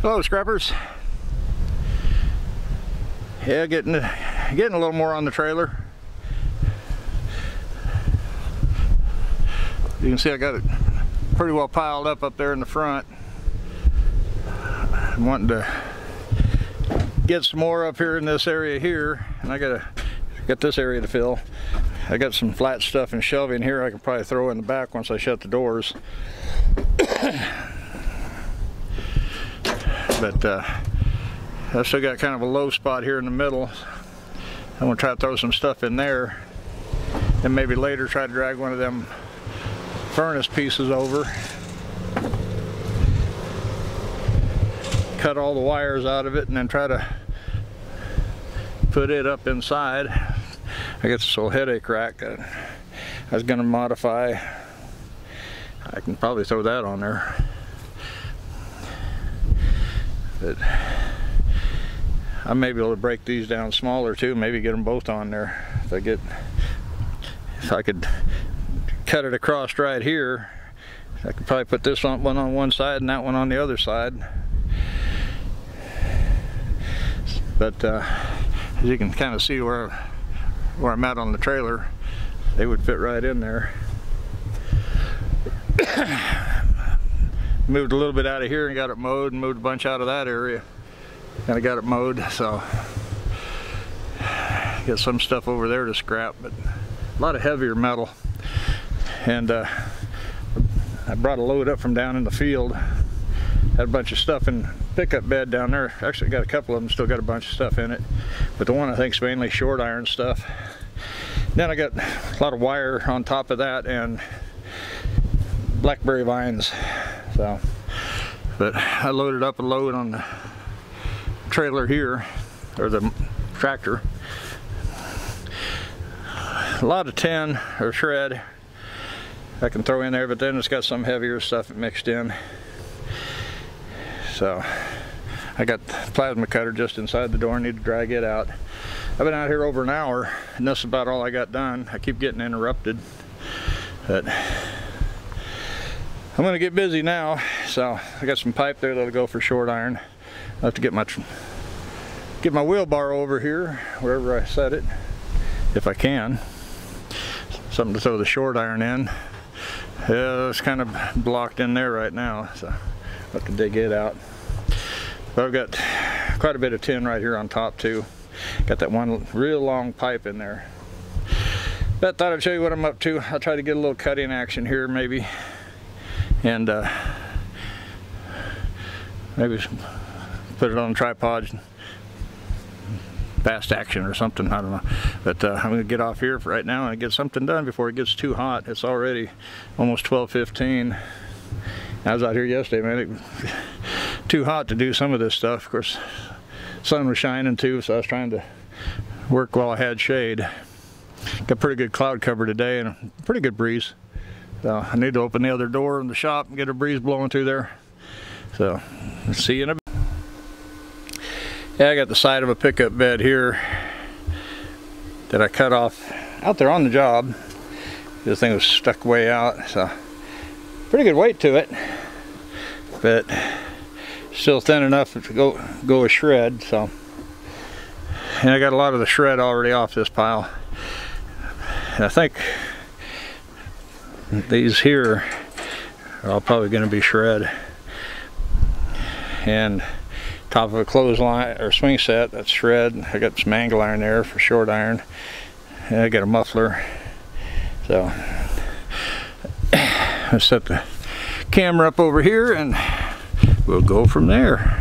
Hello, scrappers. Yeah, getting getting a little more on the trailer. You can see I got it pretty well piled up up there in the front. I'm wanting to get some more up here in this area here, and I gotta get this area to fill. I got some flat stuff and shelving here I can probably throw in the back once I shut the doors. But uh, I still got kind of a low spot here in the middle. I'm gonna try to throw some stuff in there and maybe later try to drag one of them furnace pieces over. Cut all the wires out of it and then try to put it up inside. I got this little headache rack that I was gonna modify. I can probably throw that on there. But I may be able to break these down smaller too, maybe get them both on there. If I get, if I could cut it across right here, I could probably put this one on one side and that one on the other side. But uh, as you can kind of see where where I'm at on the trailer, they would fit right in there. Moved a little bit out of here and got it mowed and moved a bunch out of that area. and I got it mowed, so got some stuff over there to scrap, but a lot of heavier metal. And uh, I brought a load up from down in the field. Had a bunch of stuff in pickup bed down there. Actually got a couple of them, still got a bunch of stuff in it. But the one I think is mainly short iron stuff. Then I got a lot of wire on top of that and blackberry vines so, but I loaded up a load on the trailer here, or the tractor. A lot of tin or shred I can throw in there, but then it's got some heavier stuff mixed in. So I got the plasma cutter just inside the door, need to drag it out. I've been out here over an hour and that's about all I got done. I keep getting interrupted. But I'm gonna get busy now. So I got some pipe there that'll go for short iron. I have to get my get my wheelbar over here, wherever I set it, if I can. Something to throw the short iron in. Yeah, it's kind of blocked in there right now, so I have to dig it out. But I've got quite a bit of tin right here on top too. Got that one real long pipe in there. But thought I'd show you what I'm up to. I'll try to get a little cutting action here maybe and uh, maybe put it on a tripod fast action or something I don't know. But uh, I'm gonna get off here for right now and get something done before it gets too hot. It's already almost 12:15. I was out here yesterday man. It, was too hot to do some of this stuff. Of course sun was shining too so I was trying to work while I had shade. Got pretty good cloud cover today and a pretty good breeze so I need to open the other door in the shop and get a breeze blowing through there. So see you in a bit. Yeah, I got the side of a pickup bed here that I cut off out there on the job. This thing was stuck way out, so pretty good weight to it, but still thin enough to go go a shred. So, and I got a lot of the shred already off this pile. And I think these here are all probably going to be shred. And top of a clothesline or swing set, that's shred. I got some angle iron there for short iron. And I got a muffler. So I set the camera up over here and we'll go from there.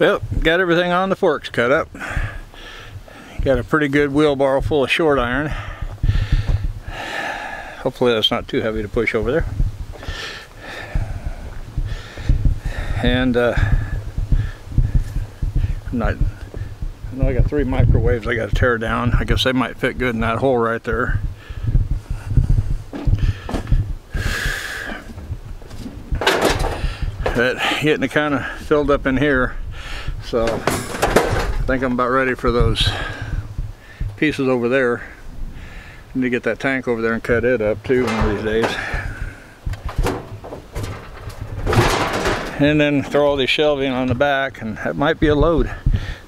Well, got everything on the forks cut up. Got a pretty good wheelbarrow full of short iron. Hopefully that's not too heavy to push over there. And uh, I'm not, I know I got three microwaves I got to tear down. I guess they might fit good in that hole right there. But getting it kind of filled up in here. So I think I'm about ready for those pieces over there. Need to get that tank over there and cut it up too one of these days. And then throw all the shelving on the back and that might be a load.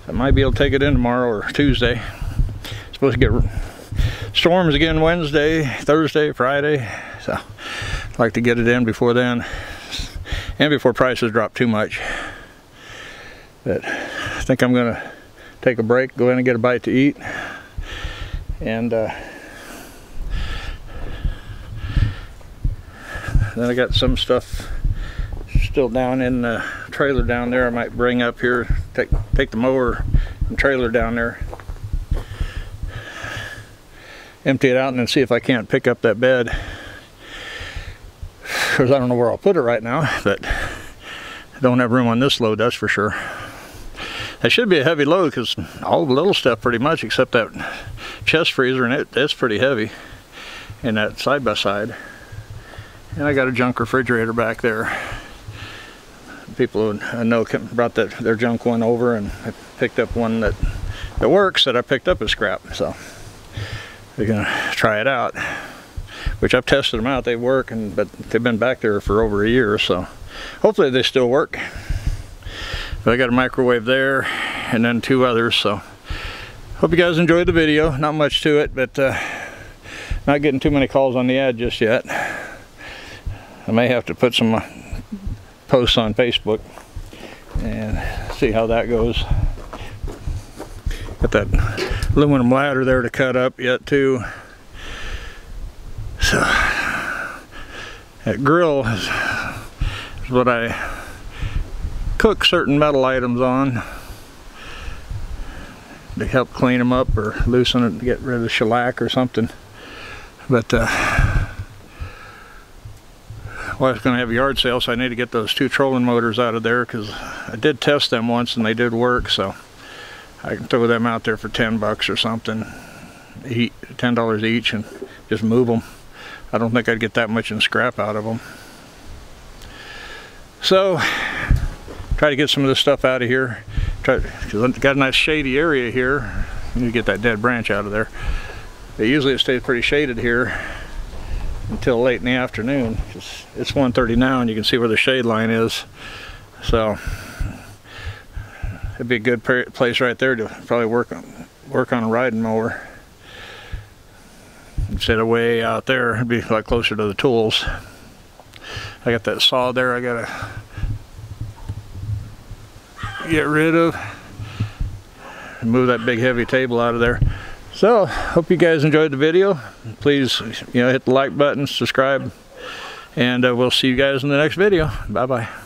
I might be able to take it in tomorrow or Tuesday. supposed to get storms again Wednesday, Thursday, Friday. So I'd like to get it in before then and before prices drop too much. But I think I'm gonna take a break, go in and get a bite to eat. And uh, then I got some stuff still down in the trailer down there I might bring up here, take, take the mower and trailer down there. Empty it out and then see if I can't pick up that bed. Because I don't know where I'll put it right now, but I don't have room on this load, that's for sure. That should be a heavy load because all the little stuff pretty much except that chest freezer and it, it's pretty heavy. And that side by side. And I got a junk refrigerator back there. People who I know brought that their junk one over and I picked up one that, that works that I picked up as scrap. So we're gonna try it out. Which I've tested them out, they work, and but they've been back there for over a year, so hopefully they still work. But I got a microwave there and then two others, so hope you guys enjoyed the video. Not much to it, but uh, not getting too many calls on the ad just yet. I may have to put some posts on Facebook and see how that goes. Got that aluminum ladder there to cut up yet too. So that grill is what I cook certain metal items on to help clean them up or loosen it to get rid of the shellac or something. But uh, well, I was going to have a yard sale, so I need to get those two trolling motors out of there because I did test them once and they did work. So I can throw them out there for 10 bucks or something, $10 each, and just move them. I don't think I'd get that much in scrap out of them. So, try to get some of this stuff out of here. Try, cause I've got a nice shady area here. You need to get that dead branch out of there. But usually it stays pretty shaded here until late in the afternoon. It's, it's 1.30 now and you can see where the shade line is. So, it'd be a good place right there to probably work on, work on a riding mower instead of way out there it'd be like closer to the tools I got that saw there I gotta get rid of move that big heavy table out of there. So hope you guys enjoyed the video. Please you know hit the like button subscribe and uh, we'll see you guys in the next video. Bye bye